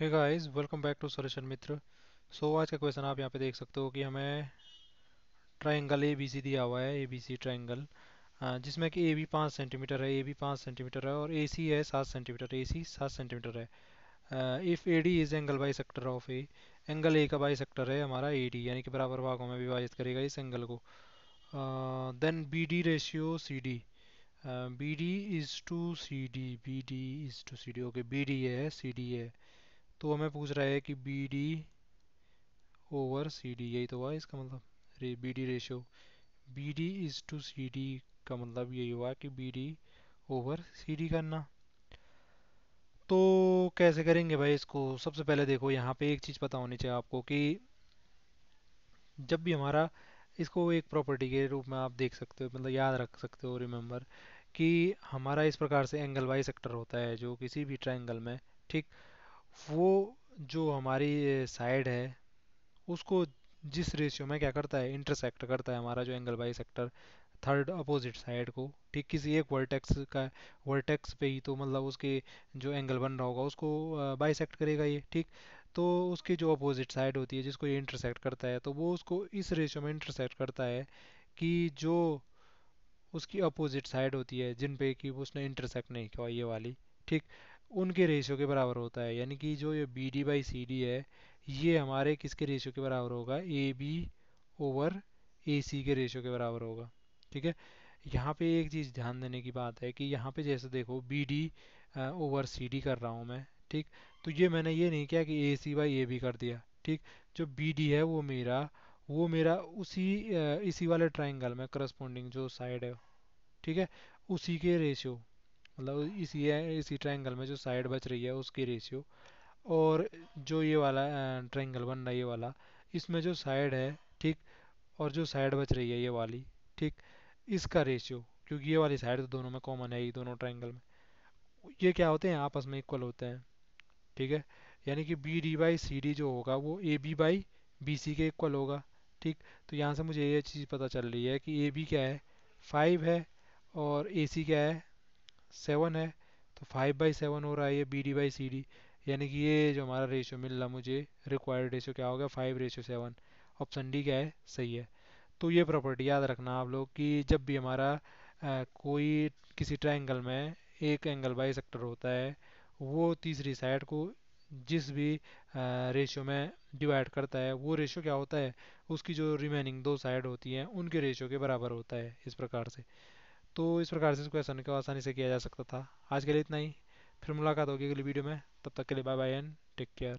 Hey guys welcome back to solution Mitra so आज का question आप यहाँ पे देख सकते हो कि हमें ट्रायंगल ए बी सी दिया हुआ है ए बी सी ट्रायंगल जिसमें कि ए बी पाँच सेंटीमीटर है ए बी पाँच सेंटीमीटर है और ए सी है सात सेंटीमीटर ए सी सात सेंटीमीटर है। If A D is angle bisector of A angle A का बाई सेक्टर है हमारा ए डी यानी कि बराबर भागों में विभाजित करेगा इस एंगल को। Then B D ratio C D B D is to C D B D is to C D okay B D है सी डी है। तो हमें पूछ रहा है कि B D over C D यही तो हुआ इसका मतलब। B D ratio B D is to C D का मतलब यही हुआ कि B D over C D करना। तो कैसे करेंगे भाई इसको? सबसे पहले देखो, यहाँ पे एक चीज़ पता होनी चाहिए आपको कि जब भी हमारा, इसको एक प्रॉपर्टी के रूप में आप देख सकते हो मतलब याद रख सकते हो रिमेंबर कि हमारा इस प्रकार से एंगल वाई सेक्टर होता है, जो किसी भी ट्रायंगल में, ठीक? वो जो हमारी साइड है, उसको जिस रेशियो में क्या करता है? इंटरसेक्ट करता है हमारा जो angle bisector third opposite side को। ठीक, किसी एक वर्टेक्स का वर्टेक्स पे ही तो मतलब उसके जो एंगल बन रहा होगा, उसको बाइसेक्ट करेगा ये। ठीक तो उसकी जो अपोजिट साइड होती है, जिसको ये इंटरसेक्ट करता है तो वो उसको इस रेशियो में इंटरसेक्ट करता है कि जो उसकी अपोजिट साइड होती है, जिन पे कि उसने इंटरसेक्ट नहीं किया, ये वाली। ठीक उनके रेशियो के बराबर होता है। यानी कि जो ये B D by C D है, ये हमारे किसके रेशियो के बराबर होगा? ए बी ओवर ए सी के रेशियो के बराबर होगा। ठीक है? यहाँ पे एक चीज़ ध्यान देने की बात है कि यहाँ पे जैसे देखो B D over C D कर रहा हूँ मैं। ठीक? तो ये मैंने ये नहीं किया कि ए सी बाई ए बी कर दिया। ठीक? जो बी डी है वो मेरा वो मेरा उसी इसी वाले ट्राइंगल में करस्पोंडिंग जो साइड है। ठीक है? उसी के रेशियो मतलब इसी है, इसी ट्रायंगल में जो साइड बच रही है उसकी रेशियो और जो ये वाला ट्रायंगल बन रहा है ये वाला, इसमें जो साइड है, ठीक, और जो साइड बच रही है ये वाली, ठीक, इसका रेशियो क्योंकि ये वाली साइड तो दोनों में कॉमन है ये दोनों ट्रायंगल में। ये क्या होते हैं, आपस में इक्वल होते हैं, ठीक है? यानी कि B D by C D जो होगा वो A B by B C के इक्वल होगा, ठीक? तो यहाँ से मुझे ये चीज़ पता चल रही है कि ए बी क्या है? फाइव है और ए सी क्या है? सेवन है तो फाइव बाई सेवन हो रहा है ये B D by C D यानी कि ये जो हमारा रेशियो मिल रहा मुझे रिक्वायर्ड रेशियो क्या होगा five ratio seven option D क्या है? सही है। तो ये प्रॉपर्टी याद रखना आप लोग कि जब भी हमारा आ, कोई किसी ट्रायंगल में एक एंगल बाई सेक्टर होता है वो तीसरी साइड को जिस भी रेशियो में डिवाइड करता है वो रेशियो क्या होता है? उसकी जो रिमेनिंग दो साइड होती हैं उनके रेशियो के बराबर होता है इस प्रकार से। तो इस प्रकार से इस क्वेश्चन को आसानी से किया जा सकता था। आज के लिए इतना ही। फिर मुलाकात होगी अगली वीडियो में। तब तक के लिए bye bye and take care